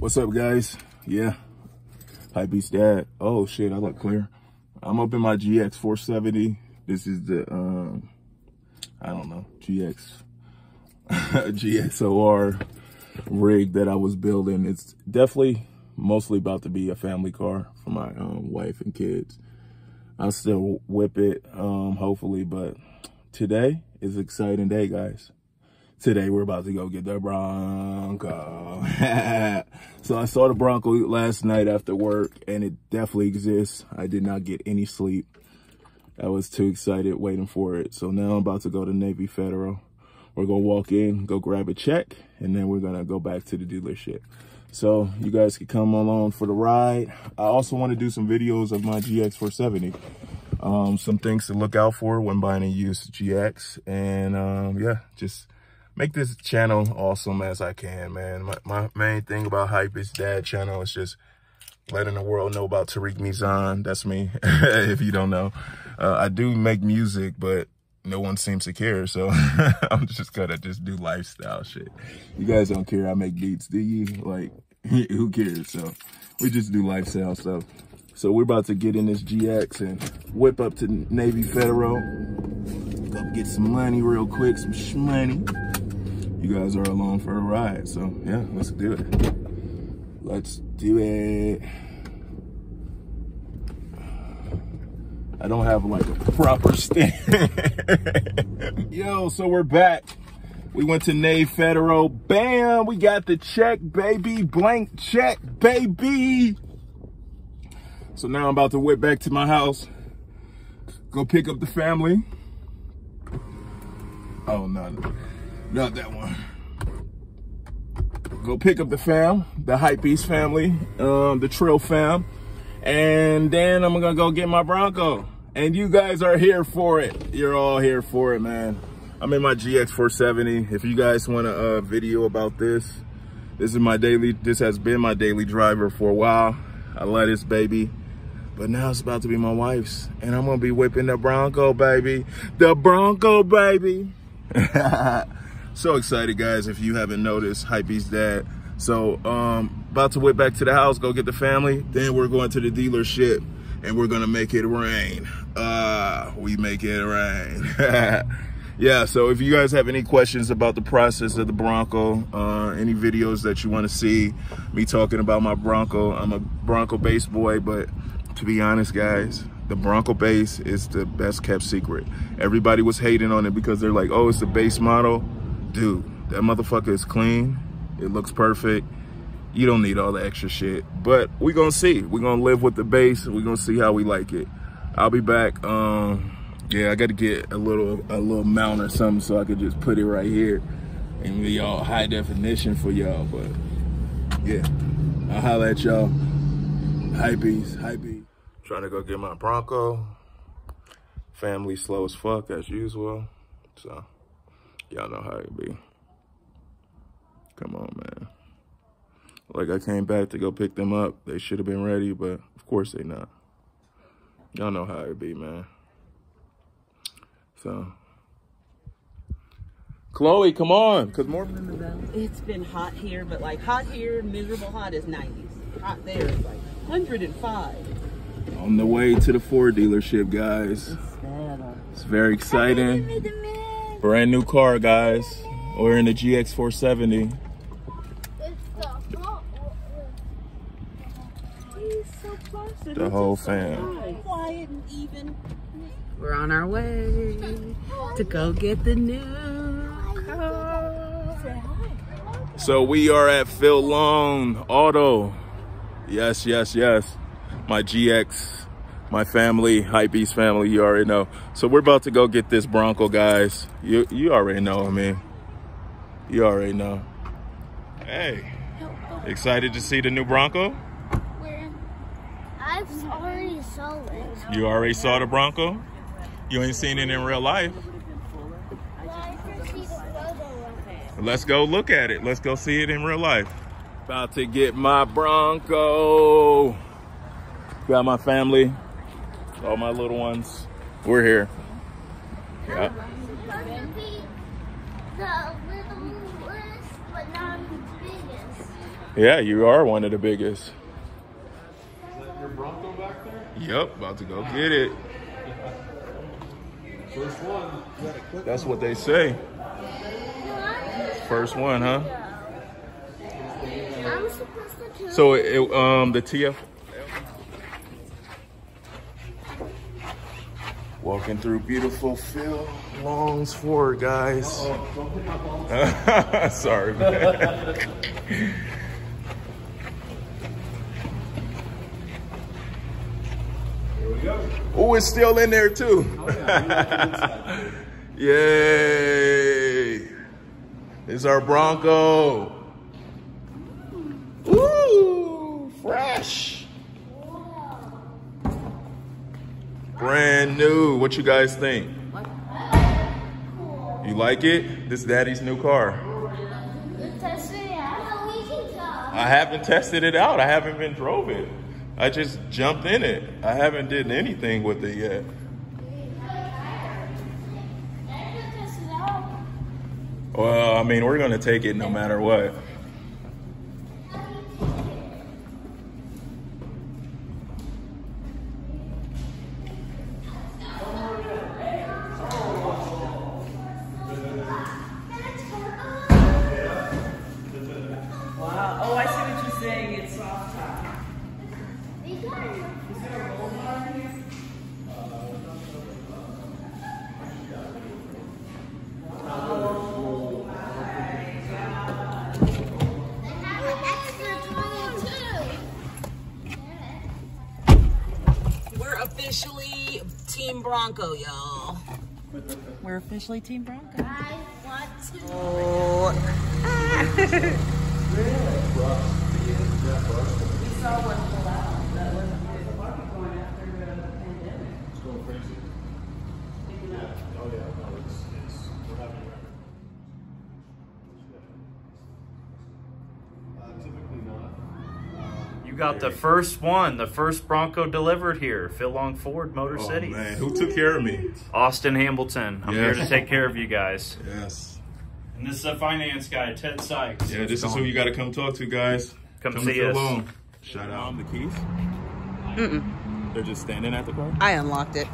What's up, guys? Yeah, Hypebeast Dad. Oh shit, I look clear. I'm up in my GX 470. This is the um, I don't know, GX GXOR rig that I was building. It's definitely mostly about to be a family car for my um, wife and kids. I'll still whip it, um, hopefully, but today is an exciting day, guys today we're about to go get the Bronco. so I saw the Bronco last night after work and it definitely exists. I did not get any sleep. I was too excited waiting for it. So now I'm about to go to Navy Federal. We're gonna walk in, go grab a check, and then we're gonna go back to the dealership. So you guys can come along for the ride. I also wanna do some videos of my GX470. Um, some things to look out for when buying a used GX. And um, yeah, just make this channel awesome as I can, man. My, my main thing about Hypebeast Dad channel is just letting the world know about Tariq Mizan. That's me, if you don't know. Uh, I do make music, but no one seems to care. So I'm just gonna just do lifestyle shit. You guys don't care I make beats, do you? Like, who cares? So we just do lifestyle stuff. So we're about to get in this GX and whip up to Navy Federal. Go get some money real quick, some shmoney you guys are along for a ride. So yeah, let's do it. Let's do it. I don't have like a proper stand. Yo, so we're back. We went to Navy Federal. Bam, we got the check, baby. Blank check, baby. So now I'm about to whip back to my house. Go pick up the family. Oh, no. Not that one. Go pick up the fam, the Hypebeast family, um, the Trill fam. And then I'm gonna go get my Bronco. And you guys are here for it. You're all here for it, man. I'm in my GX470. If you guys want a uh, video about this, this is my daily, this has been my daily driver for a while. I love this baby. But now it's about to be my wife's. And I'm gonna be whipping the Bronco, baby. The Bronco, baby. so excited guys if you haven't noticed hypebeast dad. So um about to whip back to the house go get the family then we're going to the dealership and we're gonna make it rain. Uh we make it rain. Yeah so if you guys have any questions about the process of the bronco uh any videos that you want to see me talking about my bronco i'm a bronco base boy but to be honest guys the Bronco base is the best kept secret. Everybody was hating on it because they're like, oh, it's the base model dude, that motherfucker is clean. It looks perfect. You don't need all the extra shit. But we gonna see. we gonna live with the base. we gonna see how we like it. I'll be back. Um, yeah, I gotta get a little a little mount or something so I could just put it right here and be all high definition for y'all. But yeah, I'll holla at y'all. Hypebeast, hypebeast. Trying to go get my Bronco. Family slow as fuck as usual. So Y'all know how it be. Come on, man. Like I came back to go pick them up. They should have been ready, but of course they not. Y'all know how it be, man. So, Chloe, come on, cause more. Than the bell. It's been hot here, but like hot here, miserable hot is 90s. Hot there is like 105. On the way to the Ford dealership, guys. It's very exciting. Brand new car, guys. We're in the GX470. The whole fam. We're on our way to go get the new car. So we are at Phil Long Auto. Yes, yes, yes. My GX my family, Hypebeast family, you already know. So we're about to go get this Bronco, guys. You you already know, I mean. You already know. Hey, excited to see the new Bronco? I've already saw it. You already saw the Bronco? You ain't seen it in real life? Let's go look at it. Let's go see it in real life. About to get my Bronco. Got my family all my little ones. We're here. Yeah. Yeah, you are one of the biggest. Is that your Bronco back there? Yep, about to go get it. First one. You gotta click That's what they say. First one, huh? I'm supposed to kill So it, um the TF Walking through beautiful Phil Long's Ford, guys. Sorry, man. Here we go. Oh, it's still in there too. Yay! It's our Bronco. Brand new. What you guys think? You like it? This is daddy's new car. I haven't tested it out. I haven't been drove it. I just jumped in it. I haven't did anything with it yet. Well, I mean, we're gonna take it no matter what. Officially Team Bronco, y'all. We're officially Team Bronco. I want to. Oh. we saw one pull out. That wasn't good. Going after the pandemic. It's going crazy. Yeah. Oh yeah. No, it's it's we're having a record. Uh, typically not. You got the first one, the first Bronco delivered here, Phil Long Ford, Motor Oh City. man, who took care of me? Austin Hamilton. I'm here to take care of you guys. Yes. And this is a finance guy, Ted Sykes. Yeah, this is who you got to come talk to, guys. Come to see Phil us. Long. Shout out. the keys. Mm-mm. They're just standing at the car. I unlocked it.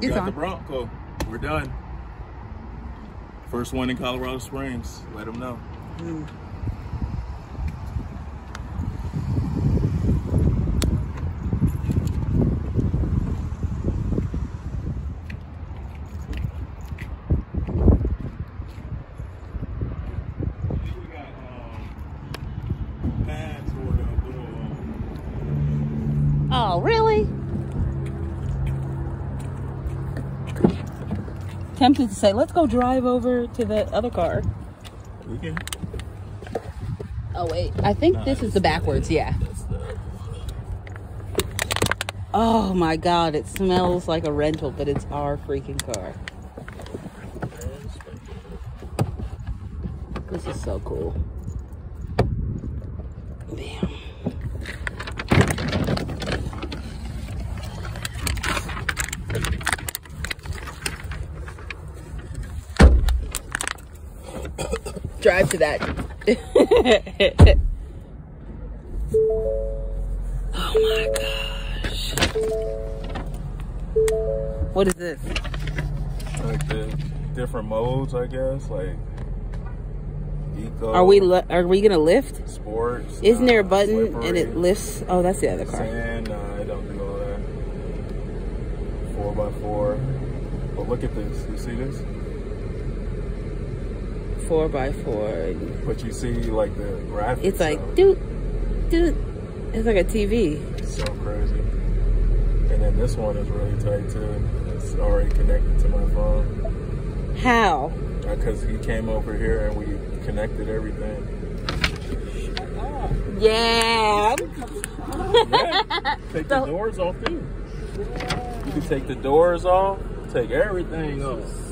We It's got the. Bronco. We're done. First one in Colorado Springs. Let them know. Mm. We got Tempted to say, let's go drive over to the other car. we can. Oh, wait. I think Nah, this is the backwards, yeah. The. Oh my god, it smells like a rental, but it's our freaking car. This is so cool. Drive to that. oh my gosh. What is this? Like the different modes, I guess. Like eco. Are we li- are we gonna lift? sports? Isn't there a uh, button and it lifts? Oh, that's the other car. Sand, uh, I don't do all that. Four by four. But look at this. You see this? Four by four. But you see like the graphics. It's like doot doot. It's like a TV. It's so crazy. And then this one is really tight too. It's already connected to my phone. How? Uh, because he came over here and we connected everything. Yeah. Yeah. Take the doors off too. You can take the doors off, take everything off.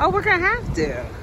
Oh, we're gonna have to.